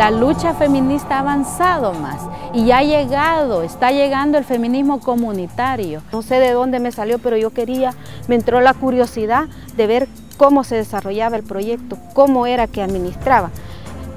la lucha feminista ha avanzado más y ha llegado, está llegando el feminismo comunitario. No sé de dónde me salió, pero yo quería, me entró la curiosidad de ver cómo se desarrollaba el proyecto, cómo era que administraba.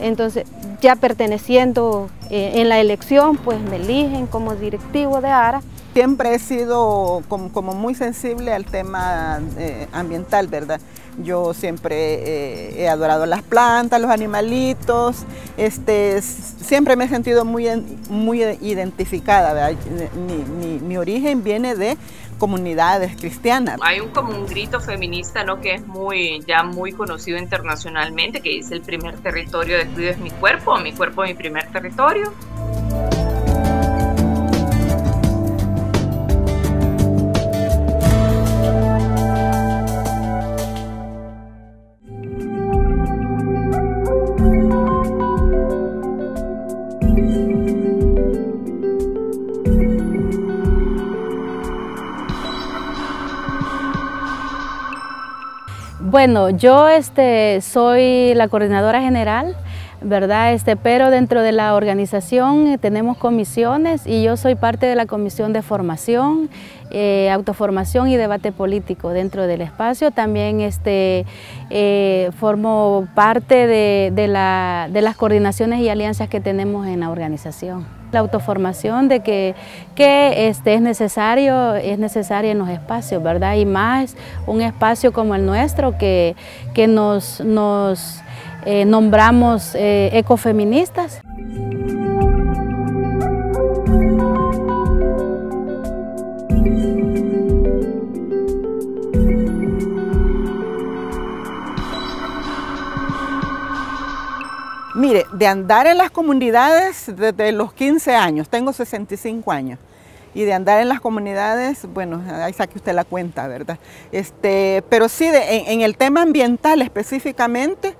Entonces, ya perteneciendo eh, en la elección, pues me eligen como directivo de ARA. Siempre he sido como, muy sensible al tema eh, ambiental, ¿verdad? Yo siempre eh, he adorado las plantas, los animalitos, este, siempre me he sentido muy, muy identificada, Mi, origen viene de comunidades cristianas. Hay un como un grito feminista, ¿no? Que es muy ya muy conocido internacionalmente, que dice el primer territorio de cuido es mi cuerpo, mi cuerpo es mi primer territorio. Bueno, yo este, soy la coordinadora general, ¿verdad? Este, pero dentro de la organización eh, tenemos comisiones y yo soy parte de la comisión de formación, eh, autoformación y debate político dentro del espacio. También este, eh, formo parte de, de las coordinaciones y alianzas que tenemos en la organización. La autoformación de que, que este, es necesario, es necesaria en los espacios, ¿verdad? Y más un espacio como el nuestro que, que nos, nos eh, nombramos eh, ecofeministas. Mire, de andar en las comunidades desde los 15 años, tengo 65 años, y de andar en las comunidades, bueno, ahí saque usted la cuenta, ¿verdad? Este, pero sí, en, el tema ambiental específicamente,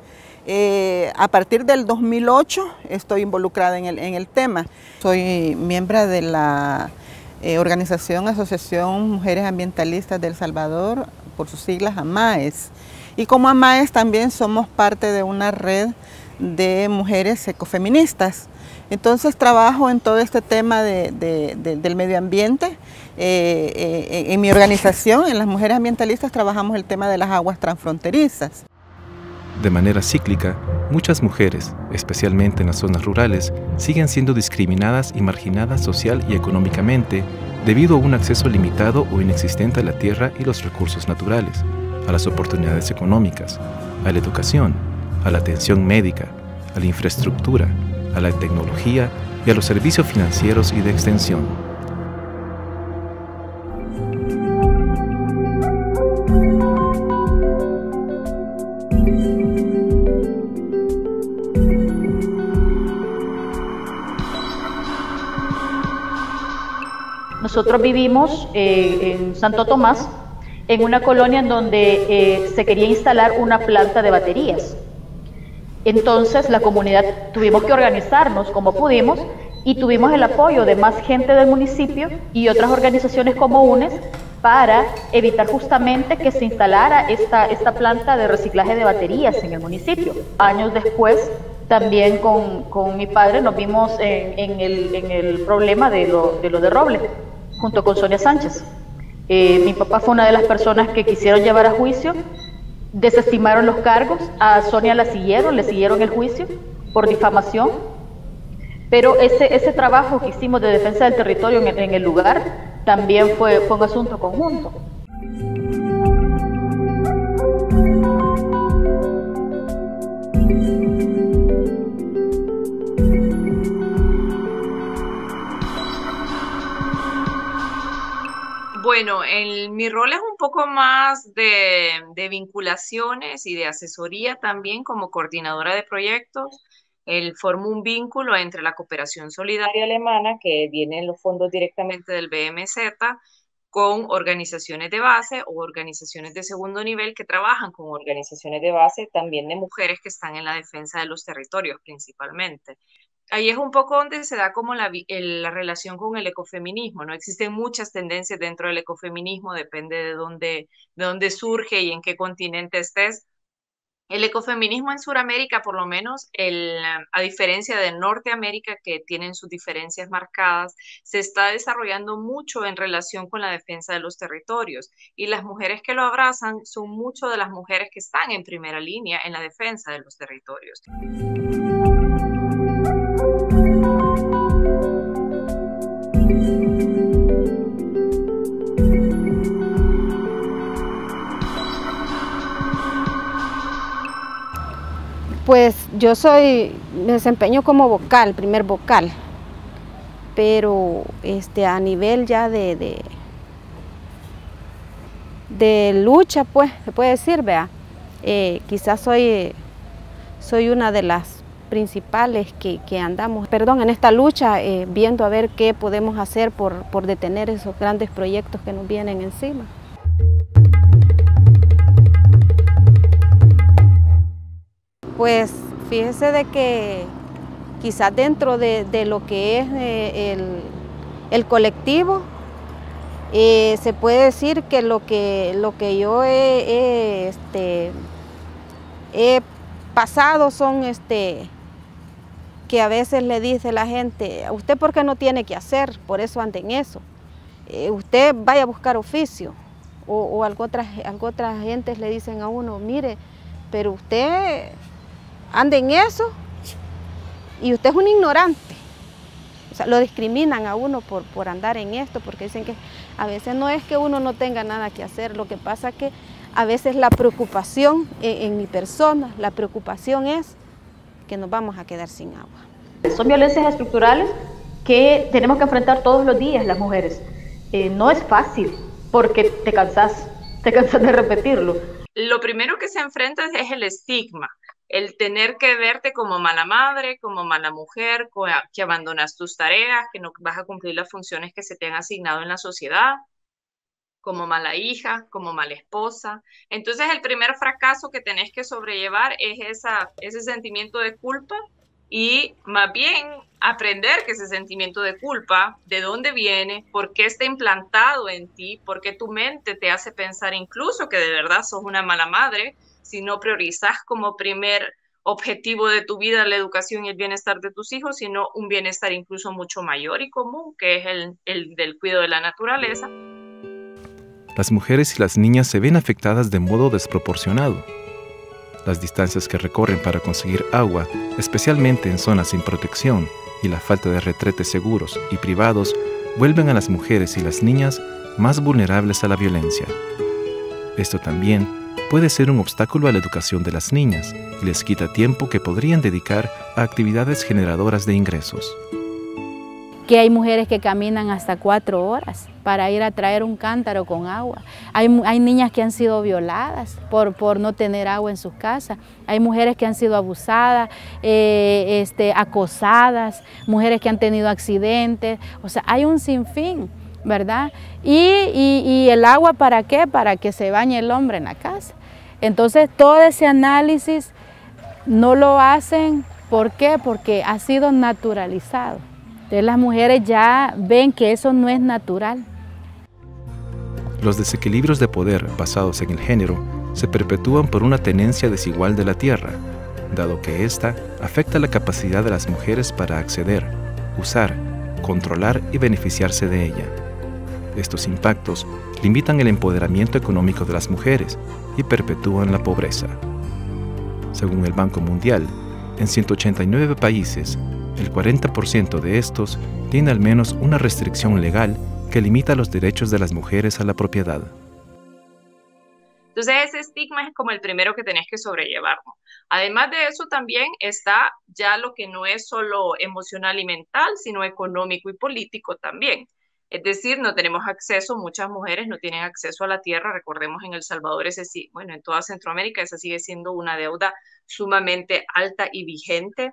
eh, a partir del 2008 estoy involucrada en el, tema. Soy miembro de la eh, organización Asociación Mujeres Ambientalistas del Salvador, por sus siglas AMAES. Y como AMAES también somos parte de una red de mujeres ecofeministas. Entonces trabajo en todo este tema del medio ambiente. Eh, eh, en mi organización, en las mujeres ambientalistas, trabajamos el tema de las aguas transfronterizas. De manera cíclica, muchas mujeres, especialmente en las zonas rurales, siguen siendo discriminadas y marginadas social y económicamente debido a un acceso limitado o inexistente a la tierra y los recursos naturales, a las oportunidades económicas, a la educación, a la atención médica, a la infraestructura, a la tecnología y a los servicios financieros y de extensión. Nosotros vivimos eh, en Santo Tomás, en una colonia en donde eh, se quería instalar una planta de baterías. Entonces la comunidad tuvimos que organizarnos como pudimos y tuvimos el apoyo de más gente del municipio y otras organizaciones comunes para evitar justamente que se instalara esta, esta planta de reciclaje de baterías en el municipio. Años después, también con, con mi padre nos vimos en, el, en el, problema de lo, de lo de Roble, junto con Sonia Sánchez. Eh, mi papá fue una de las personas que quisieron llevar a juicio desestimaron los cargos, a Sonia la siguieron, le siguieron el juicio por difamación, pero ese, ese trabajo que hicimos de defensa del territorio en, en el lugar también fue, fue un asunto conjunto. Bueno, mi rol es un poco más de, vinculaciones y de asesoría también como coordinadora de proyectos. El formo un vínculo entre la cooperación solidaria alemana, que viene en los fondos directamente del BMZ, con organizaciones de base o organizaciones de segundo nivel que trabajan con organizaciones de base también de mujeres que están en la defensa de los territorios principalmente ahí es un poco donde se da como la, la, relación con el ecofeminismo, ¿no? Existen muchas tendencias dentro del ecofeminismo, depende de dónde, de dónde surge y en qué continente estés. El ecofeminismo en Sudamérica, por lo menos, a diferencia de Norteamérica, que tienen sus diferencias marcadas, se está desarrollando mucho en relación con la defensa de los territorios. Y las mujeres que lo abrazan son muchas de las mujeres que están en primera línea en la defensa de los territorios. Pues yo soy, me desempeño como vocal, primer vocal, pero este, a nivel ya de, de, lucha, pues, se puede decir, vea, eh, quizás soy, soy una de las principales que, andamos, perdón, en esta lucha, eh, viendo a ver qué podemos hacer por, por detener esos grandes proyectos que nos vienen encima. Pues fíjese de que quizás dentro de, lo que es eh, el, colectivo, eh, se puede decir que lo que, lo que yo he, este, he pasado son este, que a veces le dice la gente, ¿usted por qué no tiene que hacer? Por eso anda en eso. Eh, usted vaya a buscar oficio. O, o algo otras, algo otras gentes le dicen a uno, mire, pero usted ande en eso y usted es un ignorante. O sea, lo discriminan a uno por, por andar en esto, porque dicen que a veces no es que uno no tenga nada que hacer, lo que pasa es que a veces la preocupación en, mi persona, la preocupación es que nos vamos a quedar sin agua. Son violencias estructurales que tenemos que enfrentar todos los días las mujeres. Eh, no es fácil porque te cansas, te cansas de repetirlo. Lo primero que se enfrenta es el estigma el tener que verte como mala madre, como mala mujer, que abandonas tus tareas, que no vas a cumplir las funciones que se te han asignado en la sociedad, como mala hija, como mala esposa. Entonces el primer fracaso que tenés que sobrellevar es esa, ese sentimiento de culpa y más bien aprender que ese sentimiento de culpa, de dónde viene, por qué está implantado en ti, por qué tu mente te hace pensar incluso que de verdad sos una mala madre, si no priorizas como primer objetivo de tu vida la educación y el bienestar de tus hijos, sino un bienestar incluso mucho mayor y común, que es el, el del cuidado de la naturaleza. Las mujeres y las niñas se ven afectadas de modo desproporcionado. Las distancias que recorren para conseguir agua, especialmente en zonas sin protección, y la falta de retretes seguros y privados vuelven a las mujeres y las niñas más vulnerables a la violencia. Esto también puede ser un obstáculo a la educación de las niñas y les quita tiempo que podrían dedicar a actividades generadoras de ingresos. Que hay mujeres que caminan hasta cuatro horas para ir a traer un cántaro con agua. Hay, niñas que han sido violadas por, por, no tener agua en sus casas. Hay mujeres que han sido abusadas, eh, este, acosadas, mujeres que han tenido accidentes. O sea, hay un sinfín. ¿Verdad? y, el agua para qué? Para que se bañe el hombre en la casa. Entonces todo ese análisis no lo hacen, ¿por qué? Porque ha sido naturalizado. Entonces las mujeres ya ven que eso no es natural. Los desequilibrios de poder basados en el género se perpetúan por una tenencia desigual de la tierra, dado que ésta afecta la capacidad de las mujeres para acceder, usar, controlar y beneficiarse de ella. Estos impactos limitan el empoderamiento económico de las mujeres y perpetúan la pobreza. Según el Banco Mundial, en 189 países, el 40% de estos tiene al menos una restricción legal que limita los derechos de las mujeres a la propiedad. Entonces ese estigma es como el primero que tenés que sobrellevar. Además de eso también está ya lo que no es solo emocional y mental, sino económico y político también. Es decir, no tenemos acceso, muchas mujeres no tienen acceso a la tierra. Recordemos en El Salvador, ese sí, bueno, en toda Centroamérica esa sigue siendo una deuda sumamente alta y vigente.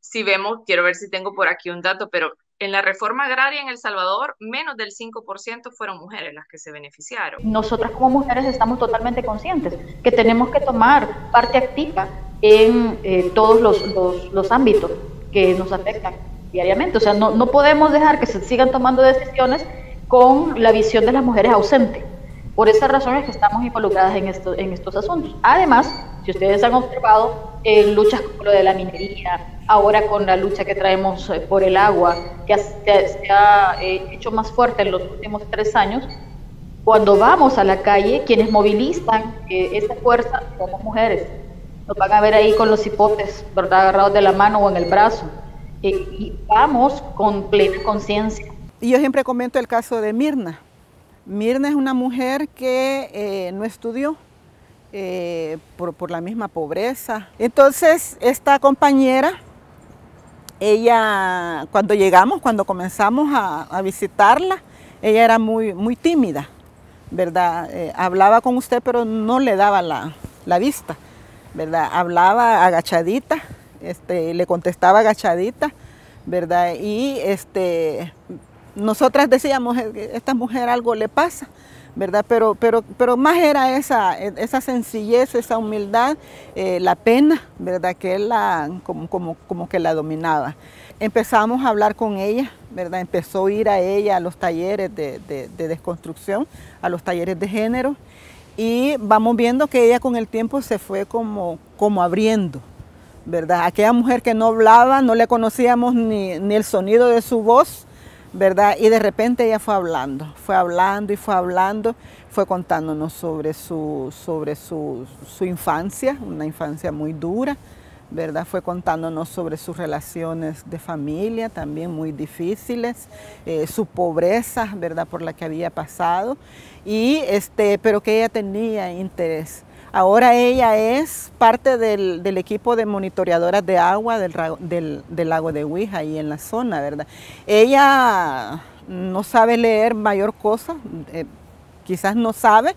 Si vemos, quiero ver si tengo por aquí un dato, pero en la reforma agraria en El Salvador, menos del 5% fueron mujeres las que se beneficiaron. Nosotras como mujeres estamos totalmente conscientes que tenemos que tomar parte activa en eh, todos los, los ámbitos que nos afectan diariamente. O sea, no, podemos dejar que se sigan tomando decisiones con la visión de las mujeres ausente. Por esa razón es que estamos involucradas en, esto, en estos asuntos. Además, si ustedes han observado, en luchas como lo de la minería, ahora con la lucha que traemos eh, por el agua, que se ha eh, hecho más fuerte en los últimos tres años, cuando vamos a la calle, quienes movilizan eh, esa fuerza somos mujeres. Nos van a ver ahí con los hipotes, ¿verdad? Agarrados de la mano o en el brazo. Y vamos con plena conciencia. Y yo siempre comento el caso de Mirna. Mirna es una mujer que no estudió, eh, por, la misma pobreza. Entonces, esta compañera, ella, cuando llegamos, cuando comenzamos a, visitarla, ella era muy, muy tímida, ¿verdad? Eh, hablaba con usted, pero no le daba la, vista, ¿verdad? Hablaba agachadita, este, le contestaba agachadita, ¿verdad? Y este, nosotras decíamos, esta mujer algo le pasa, ¿verdad? Pero, pero, pero más era esa, esa sencillez, esa humildad, eh, la pena, ¿verdad? Que la, como, como, como que la dominaba. Empezamos a hablar con ella, ¿verdad? Empezó a ir a ella a los talleres de, de, desconstrucción, a los talleres de género, y vamos viendo que ella con el tiempo se fue como, como abriendo, ¿verdad? Aquella mujer que no hablaba, no le conocíamos ni, ni el sonido de su voz, ¿verdad? Y de repente ella fue hablando, fue hablando y fue hablando, fue contándonos sobre su, sobre su, infancia, una infancia muy dura, ¿verdad? Fue contándonos sobre sus relaciones de familia, también muy difíciles, eh, su pobreza, ¿verdad? Por la que había pasado, y este, pero que ella tenía interés Ahora ella es parte del, equipo de monitoreadoras de agua del, lago de Huija, ahí en la zona, ¿verdad? Ella no sabe leer mayor cosa, eh, quizás no sabe,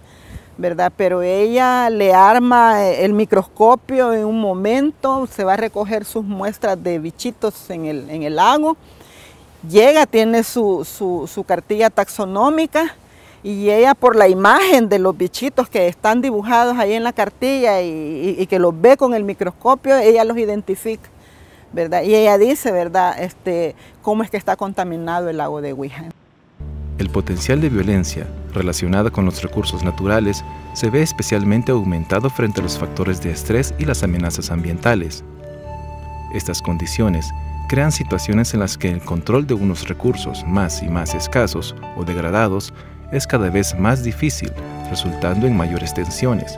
¿verdad? Pero ella le arma el microscopio en un momento, se va a recoger sus muestras de bichitos en el, lago, llega, tiene su cartilla taxonómica, y ella por la imagen de los bichitos que están dibujados ahí en la cartilla y, que los ve con el microscopio, ella los identifica, ¿verdad? Y ella dice, ¿verdad?, este, cómo es que está contaminado el lago de Huija. El potencial de violencia relacionada con los recursos naturales se ve especialmente aumentado frente a los factores de estrés y las amenazas ambientales. Estas condiciones crean situaciones en las que el control de unos recursos más y más escasos o degradados es cada vez más difícil, resultando en mayores tensiones,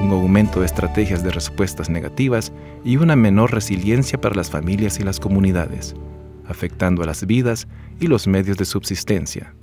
un aumento de estrategias de respuestas negativas y una menor resiliencia para las familias y las comunidades, afectando a las vidas y los medios de subsistencia.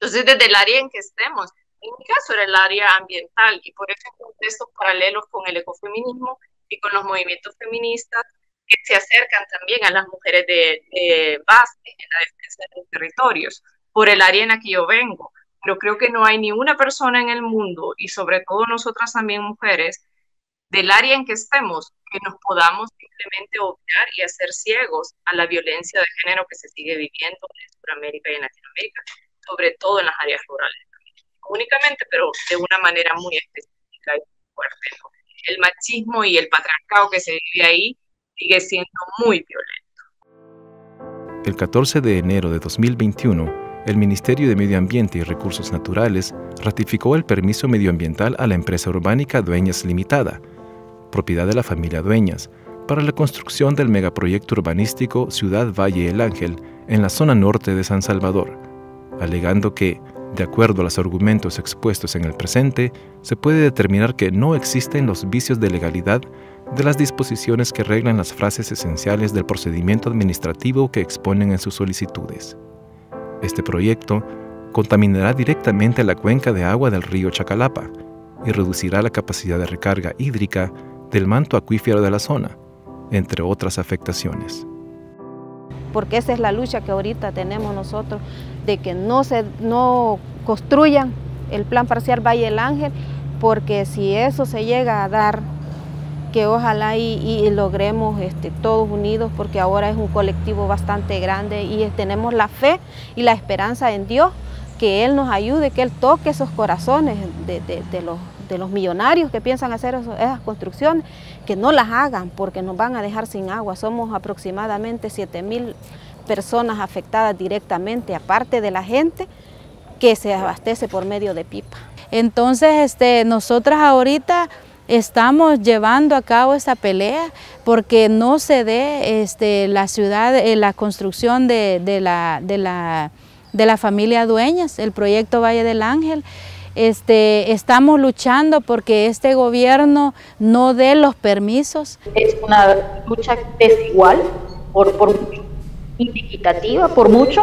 Entonces, desde el área en que estemos, en mi caso era el área ambiental y por eso contextos paralelos con el ecofeminismo y con los movimientos feministas que se acercan también a las mujeres de, de base en la defensa de los territorios por el área en la que yo vengo. Pero creo que no hay ni una persona en el mundo, y sobre todo nosotras también mujeres, del área en que estemos, que nos podamos simplemente obviar y hacer ciegos a la violencia de género que se sigue viviendo en Sudamérica y en Latinoamérica, sobre todo en las áreas rurales. Únicamente, pero de una manera muy específica y fuerte. El machismo y el patriarcado que se vive ahí sigue siendo muy violento. El 14 de enero de 2021, el Ministerio de Medio Ambiente y Recursos Naturales ratificó el permiso medioambiental a la empresa urbánica Dueñas Limitada, propiedad de la familia Dueñas, para la construcción del megaproyecto urbanístico Ciudad Valle El Ángel en la zona norte de San Salvador, alegando que, de acuerdo a los argumentos expuestos en el presente, se puede determinar que no existen los vicios de legalidad de las disposiciones que reglan las frases esenciales del procedimiento administrativo que exponen en sus solicitudes. Este proyecto contaminará directamente la cuenca de agua del río Chacalapa y reducirá la capacidad de recarga hídrica del manto acuífero de la zona, entre otras afectaciones. Porque esa es la lucha que ahorita tenemos nosotros, de que no, se, no construyan el plan parcial Valle del Ángel, porque si eso se llega a dar que ojalá y, logremos este, todos unidos porque ahora es un colectivo bastante grande y tenemos la fe y la esperanza en Dios que Él nos ayude, que Él toque esos corazones de, los, de los millonarios que piensan hacer esas construcciones, que no las hagan porque nos van a dejar sin agua. Somos aproximadamente 7 mil personas afectadas directamente, aparte de la gente que se abastece por medio de pipa. Entonces, este, nosotras ahorita estamos llevando a cabo esa pelea porque no se dé este, la ciudad, eh, la construcción de, la, de, la, de la familia Dueñas, el proyecto Valle del Ángel. Este, estamos luchando porque este gobierno no dé los permisos. Es una lucha desigual, por, por inequitativa, por mucho,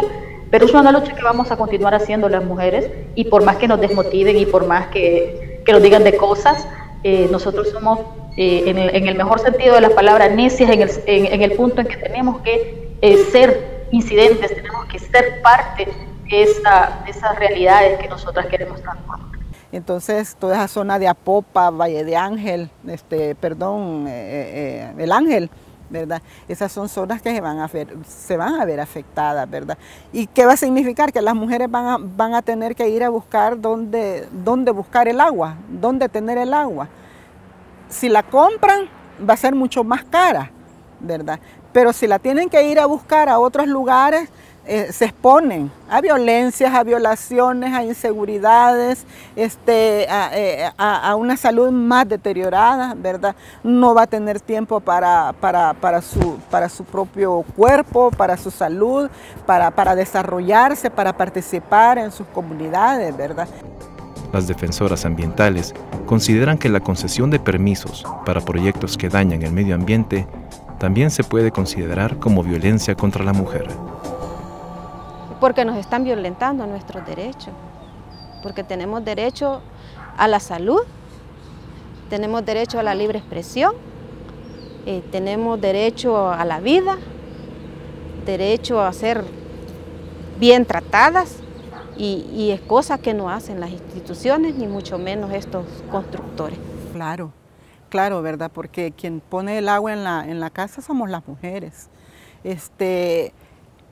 pero es una lucha que vamos a continuar haciendo las mujeres y por más que nos desmotiven y por más que, que nos digan de cosas, eh, nosotros somos, eh, en, el, mejor sentido de la palabra, necias en el, en, el punto en que tenemos que eh, ser incidentes, tenemos que ser parte de, esa, de esas realidades que nosotras queremos transformar. Entonces, toda esa zona de Apopa, Valle de Ángel, este, perdón, el Ángel, ¿verdad? Esas son zonas que se van a ver, se van a ver afectadas, ¿verdad? ¿Y qué va a significar? Que las mujeres van a, van a tener que ir a buscar dónde, dónde buscar el agua, dónde tener el agua. Si la compran, va a ser mucho más cara, ¿verdad? Pero si la tienen que ir a buscar a otros lugares, eh, se exponen a violencias, a violaciones, a inseguridades, este, eh, a, una salud más deteriorada, ¿verdad? No va a tener tiempo para, para, su, para su propio cuerpo, para su salud, para, para desarrollarse, para participar en sus comunidades, ¿verdad? Las defensoras ambientales consideran que la concesión de permisos para proyectos que dañan el medio ambiente también se puede considerar como violencia contra la mujer porque nos están violentando nuestros derechos, porque tenemos derecho a la salud, tenemos derecho a la libre expresión, eh, tenemos derecho a la vida, derecho a ser bien tratadas y, es cosa que no hacen las instituciones, ni mucho menos estos constructores. Claro, claro, ¿verdad? Porque quien pone el agua en la, en la casa somos las mujeres. Este,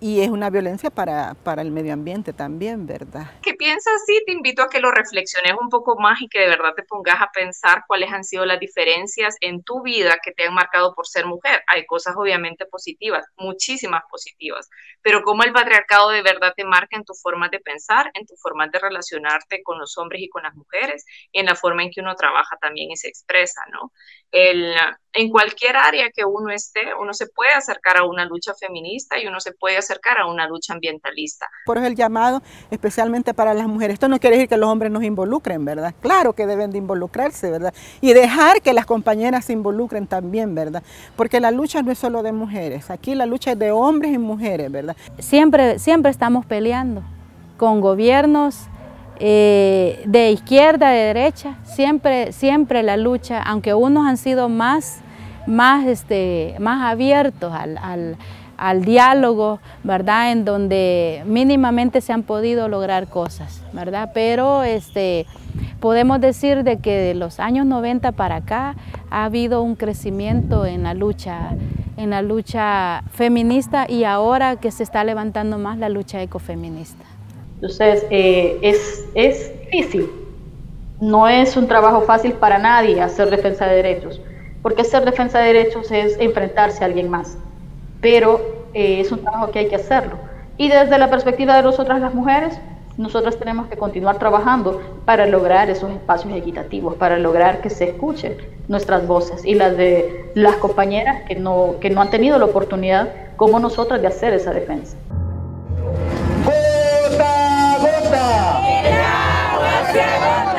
y es una violencia para, para, el medio ambiente también, ¿verdad? ¿Qué piensas? Sí, te invito a que lo reflexiones un poco más y que de verdad te pongas a pensar cuáles han sido las diferencias en tu vida que te han marcado por ser mujer. Hay cosas obviamente positivas, muchísimas positivas, pero cómo el patriarcado de verdad te marca en tu forma de pensar, en tu forma de relacionarte con los hombres y con las mujeres, y en la forma en que uno trabaja también y se expresa, ¿no? El, en cualquier área que uno esté, uno se puede acercar a una lucha feminista y uno se puede acercar a una lucha ambientalista. Por eso el llamado especialmente para las mujeres. Esto no quiere decir que los hombres nos involucren, ¿verdad? Claro que deben de involucrarse, ¿verdad? Y dejar que las compañeras se involucren también, ¿verdad? Porque la lucha no es solo de mujeres, aquí la lucha es de hombres y mujeres, ¿verdad? Siempre, siempre estamos peleando con gobiernos, eh, de izquierda, de derecha, siempre, siempre la lucha, aunque unos han sido más, más, este, más abiertos al, al, diálogo, ¿verdad? En donde mínimamente se han podido lograr cosas, ¿verdad? Pero este, podemos decir de que de los años 90 para acá ha habido un crecimiento en la lucha en la lucha feminista y ahora que se está levantando más la lucha ecofeminista. Entonces, eh, es, es difícil. No es un trabajo fácil para nadie hacer defensa de derechos, porque hacer defensa de derechos es enfrentarse a alguien más, pero eh, es un trabajo que hay que hacerlo. Y desde la perspectiva de nosotras las mujeres, nosotras tenemos que continuar trabajando para lograr esos espacios equitativos, para lograr que se escuchen nuestras voces y las de las compañeras que no, que no han tenido la oportunidad como nosotras de hacer esa defensa. Gota, gota. El agua se